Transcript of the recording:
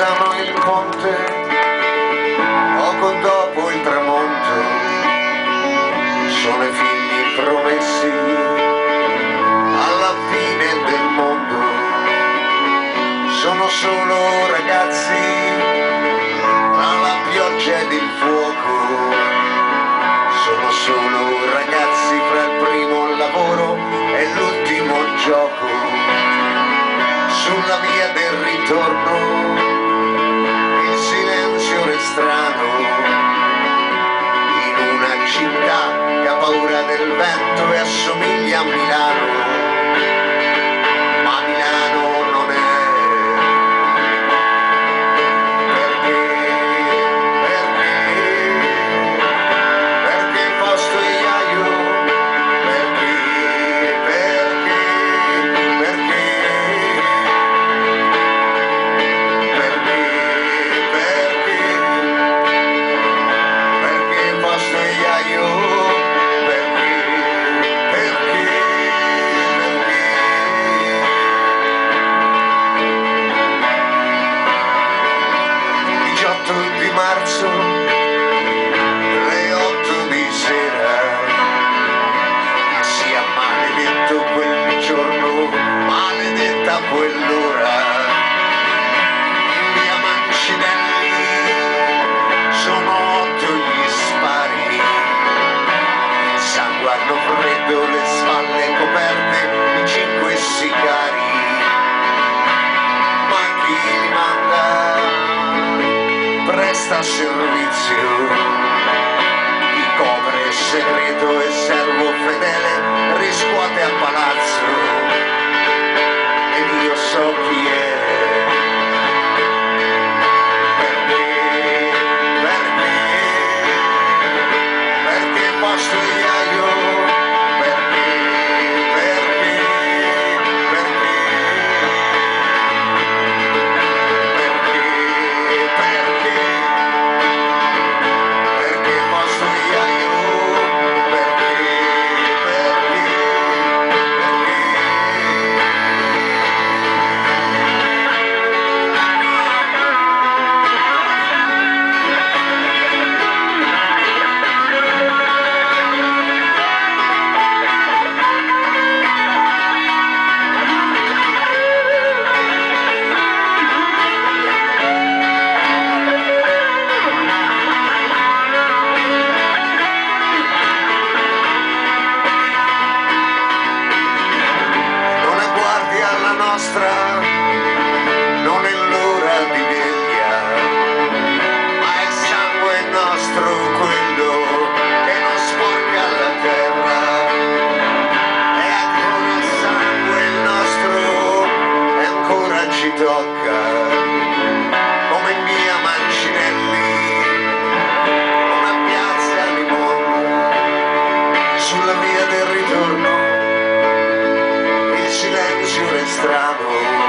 passano il ponte poco dopo il tramonto. Sono i figli promessi alla fine del mondo. Sono solo ragazzi tra la pioggia ed il fuoco. Sono solo ragazzi fra il primo lavoro e l'ultimo gioco. Sulla via del ritorno restrano in una città che ha paura del vento e assomiglia a Milano marzo presta servizio chi copre segreto e servo fedele riscuote a palazzo love. esperando.